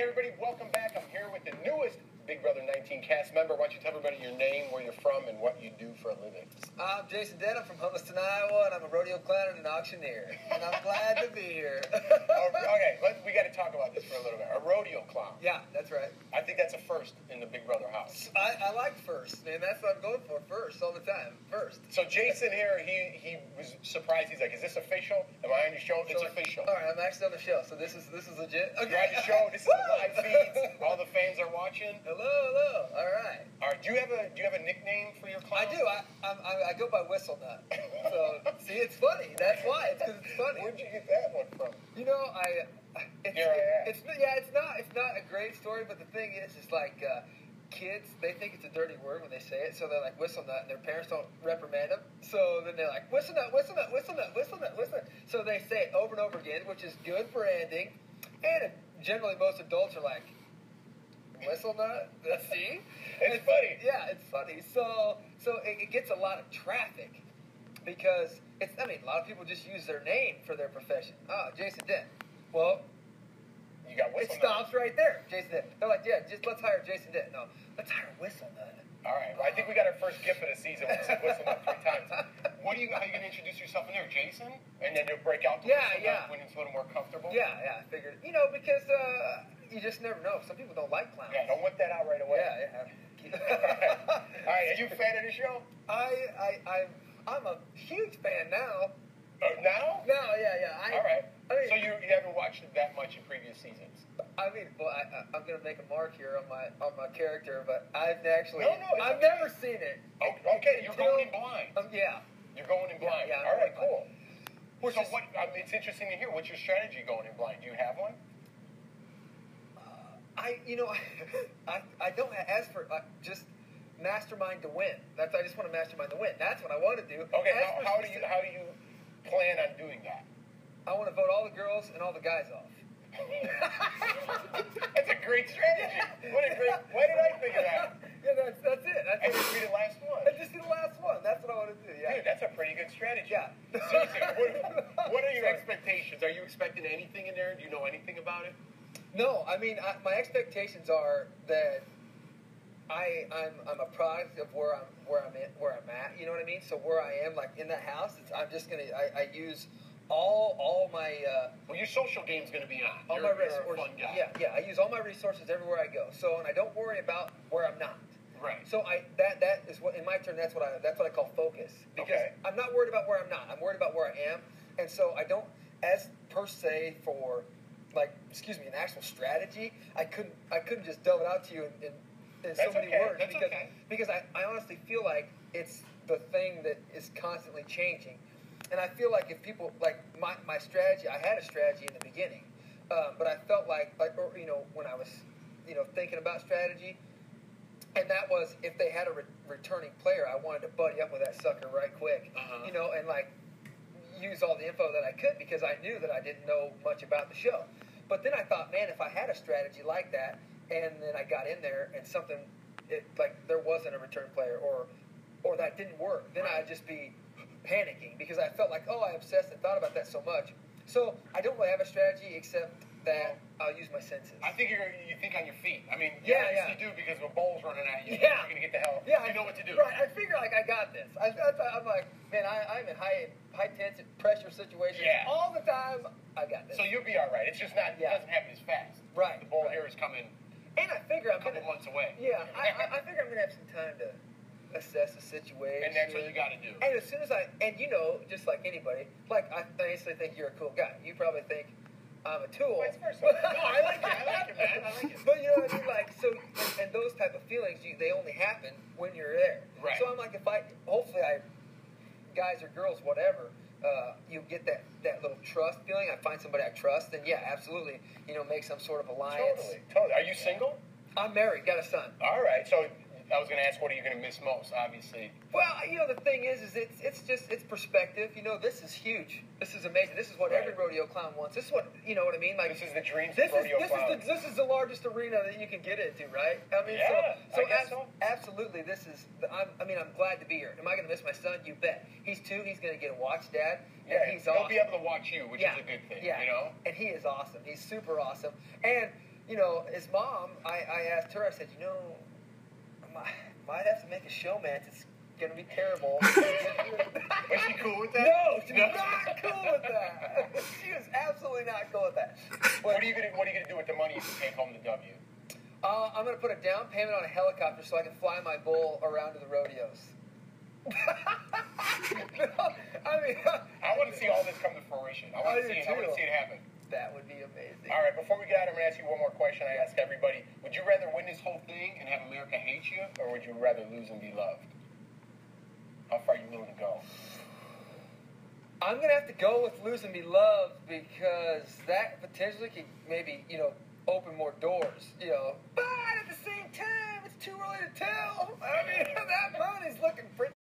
Hey everybody, welcome back. I'm here with the newest Big Brother 19 cast member. Why don't you tell everybody your name, where you're from, and what you do for a living? I'm Jason Dent from Humeston, Iowa, and I'm a rodeo clown and an auctioneer. And I'm glad to be here. Okay, we got to talk about this for a little bit. A rodeo clown. yeah, that's right. I think that's a first in the Big Brother house. I, I like first, man. That's what I'm going for. First, all the time. First. So Jason here, he he was surprised. He's like, "Is this official? Am I on your show? It's official." All right, I'm actually on the show, so this is this is legit. You're on the show. This is live feed. All the fans are watching. Hello, hello. All right. All right. Do you have a do you have a nickname for your clown? I do. I I, I go by Whistle Nut. So see, it's funny. That's why. It's because it's funny. Where'd you get that one from? You know, I. It's, Here I am. it's yeah, it's not it's not a great story, but the thing is, it's like uh, kids they think it's a dirty word when they say it, so they're like whistle nut, and their parents don't reprimand them. So then they're like whistle nut, whistle nut, whistle nut, whistle nut, whistle nut. So they say it over and over again, which is good for ending, and generally most adults are like whistle nut. See, It's funny. Yeah, it's funny. So so it, it gets a lot of traffic because it's. I mean, a lot of people just use their name for their profession. Oh, Jason Dent. Well, You got whistle. it stops right there. Jason Dent. They're like, yeah, just let's hire Jason Dent. No, let's hire Whistle Nut. All right. Well, I think we got our first gift of the season. We said whistle nut three times. What are you? How are you going to introduce yourself in there, Jason? And then you'll break out the Yeah, whistle yeah. nut when it's a little more comfortable. Yeah, yeah. I figured, you know, because uh, you just never know. Some people don't like clowns. Yeah. Don't whip that out right away. yeah. Yeah. right. Are you a fan of the show? I, I, I'm, I'm a huge fan now. Uh, now? No, yeah, yeah. I, All right. I mean, So you, you haven't watched it that much in previous seasons? I mean, well, I, I, I'm gonna make a mark here on my on my character, but I've actually, No, no, I've okay. never seen it. Oh, okay. You're going in blind. Um, yeah. You're going in blind. yeah, I'm All right. Cool. Which so what? Um, it's interesting to hear. What's your strategy going in blind? Do you have one? I, you know, I, I don't as for uh, just mastermind to win. That's I just want to mastermind to win. That's what I want to do. Okay. How, how do you how do you plan on doing that? I want to vote all the girls and all the guys off. That's a great strategy. What a great. Why did I think of that? yeah, that's that's it. That's I what just read the last one. I just did the last one. That's what I want to do. Yeah. Dude, that's a pretty good strategy. Yeah. Seriously, what, what are your expectations? Are you expecting anything in there? Do you know anything about it? No, I mean I, my expectations are that I I'm I'm a product of where I'm where I'm in, where I'm at. You know what I mean? So where I am, like in that house, it's, I'm just gonna I, I use all all my uh, Well, your social game's going to be on. all you're, my resources. a fun guy. Yeah, yeah. I use all my resources everywhere I go. So and I don't worry about where I'm not. Right. So I that that is what in my turn that's what I that's what I call focus because Okay. I'm not worried about where I'm not. I'm worried about where I am, and so I don't as per se for like excuse me an actual strategy. I couldn't I couldn't just dove it out to you in, in, in so many okay. words That's because okay. because I, I honestly feel like it's the thing that is constantly changing, and I feel like if people like my my strategy I had a strategy in the beginning, uh, but I felt like like or, you know when I was you know thinking about strategy and that was if they had a re- returning player, I wanted to buddy up with that sucker right quick, Uh-huh. you know, and like use all the info that I could because I knew that I didn't know much about the show. But then I thought, man, if I had a strategy like that, and then I got in there and something, it, like there wasn't a return player or or that didn't work, then I'd just be panicking because I felt like, oh, I obsessed and thought about that so much. So I don't really have a strategy except that I'll use my senses. I think you're, you think on your feet. I mean, Yeah, you yeah. obviously do because when ball's running at you, Yeah. you're going to get the hell. Yeah, you I- know what to do. Right, I figure like I got this. I, I, I'm like, man, I, I'm in high high tension pressure situations Yeah. all the time. I got this. So you'll be all right. It's just not. Yeah. It doesn't happen as fast. Right, The ball right. here is coming and I figure a I'm couple gonna, months away. yeah, I, I, I figure I'm gonna have some time to assess the situation. and that's what you got to do. And as soon as I, and you know, just like anybody, like I honestly think you're a cool guy. You probably think I'm a tool. Vice versa. No, I like it. I like it, man. I like it. But you know what I mean? Like, so, and, and those type of feelings, you, they only happen when you're there. Right. So I'm like, if I, hopefully I, guys or girls, whatever, uh, you get that, that little trust feeling. I find somebody I trust, then yeah, absolutely, you know, make some sort of alliance. Totally. Totally. Are you single? I'm married, got a son. All right. So I was going to ask, what are you going to miss most? Obviously. Well, you know, the thing is, is it's it's just it's perspective. You know, this is huge. This is amazing. This is what every rodeo clown wants. This is what you know what I mean. Like This is the dreams this is this clowns. is the this is the largest arena that you can get into, right? I mean, Yeah, so, so, I guess abs- so. absolutely, this is. I'm, I mean, I'm glad to be here. Am I going to miss my son? You bet. He's two. He's going to get a watch dad, yeah. and he's He'll awesome. be able to watch you, which yeah, is a good thing. Yeah, You know. and he is awesome. He's super awesome, and you know, his mom, I, I asked her, I said, you know, might, might have to make a show, man. It's going to be terrible. Was she cool with that? No, she's was not cool with that. she was absolutely not cool with that. What are you gonna What are you gonna do with the money if you take home the W? Uh, I'm going to put a down payment on a helicopter so I can fly my bull around to the rodeos. no, I mean, I want to see all this come to fruition. I want to do see. I want to see it happen. that would be amazing. All right. Before we get out, I'm gonna ask you one more question. I ask everybody: Would you rather win this whole thing and have America hate you, or would you rather lose and be loved? How far are you willing to go? I'm gonna have to go with lose and be loved because that potentially could maybe you know open more doors. You know, but at the same time, it's too early to tell. I mean, that money's looking pretty.